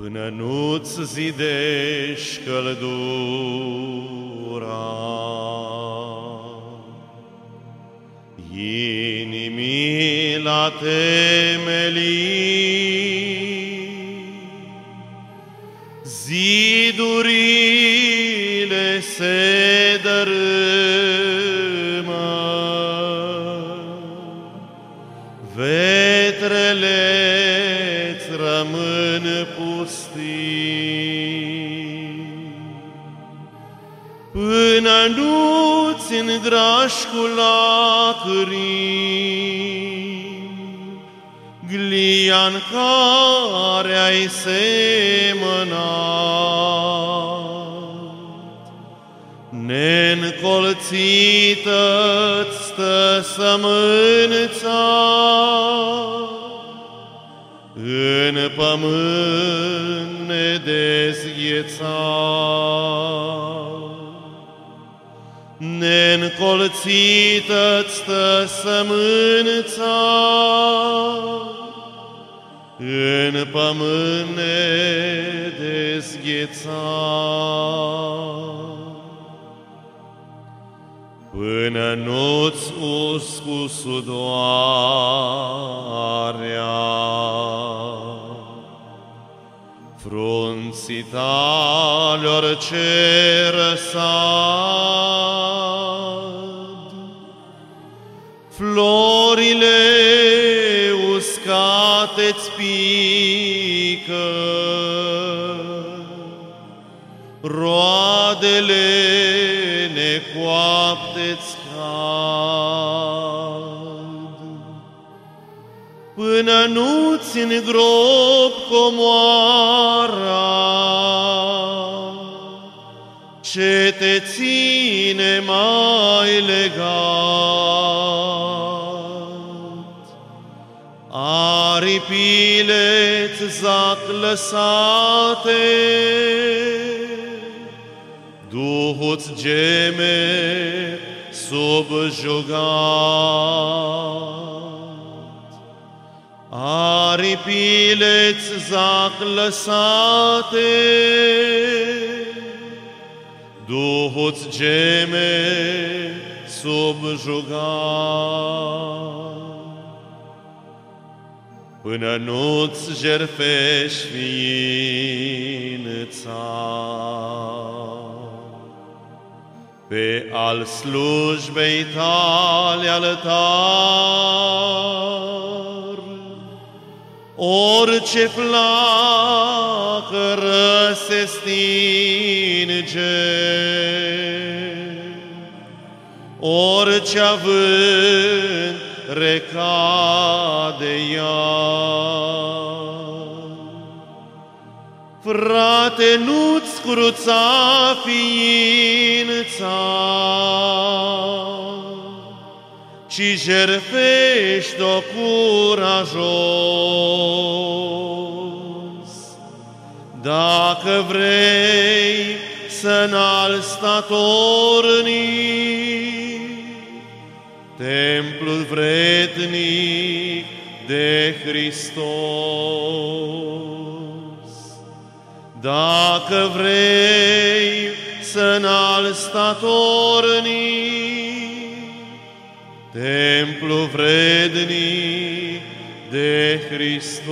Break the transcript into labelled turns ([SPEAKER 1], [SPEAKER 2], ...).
[SPEAKER 1] până nu-ți zidești căldura. Inimii la temelii, zidurile se dărâmă, vetrele-ți rămân pustii. Până nu-ți îngrași cu lacrimi, glia în care ai semănat. Neîncolțită-ți stă sămânța, în pământ nedezghețat. Neîncolțită-ți stă sămânța, în pământ nedezghețat. Până nu-ți uscu sudoarea, frunții tale ce răsad, florile uscate-ți pică, roadele necoapte-ți cad. Până nu-ți îngrop comoara, ce te ține mai legat. Aripile-ți zac lăsate, Duhul-ți geme subjugat. Aripile-ți zac lăsate, Duhul-ți geme subjugat. Până nu-ți jerfești ființa, pe al slujbei tale altar. Orice flacără se stinge, orice avânt recade ea. Frate, nu-ți cruța ființa, ci jerfești-o curajos. Dacă vrei să înalți statornic, templul vrednic de Hristos. Dacă vrei să înalți statornic, templu vrednic de Hristos.